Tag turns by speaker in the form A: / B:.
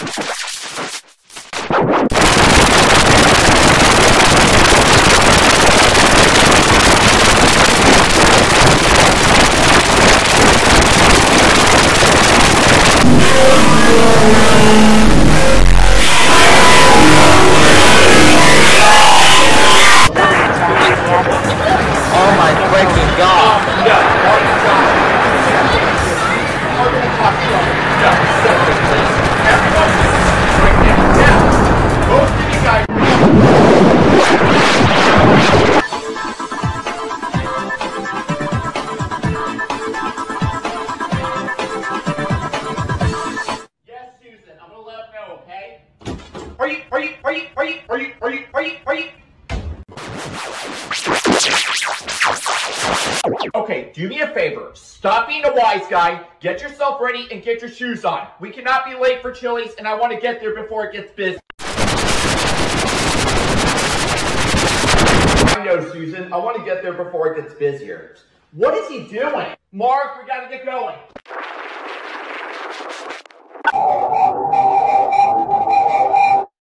A: Oh my freaking god! Are you, are you? Okay, do me a favor. Stop being a wise guy, get yourself ready, and get your shoes on. We cannot be late for Chili's, and I want to get there before it gets busy. I know, Susan. I want to get there before it gets busier. What is he doing? Mark, we gotta get going.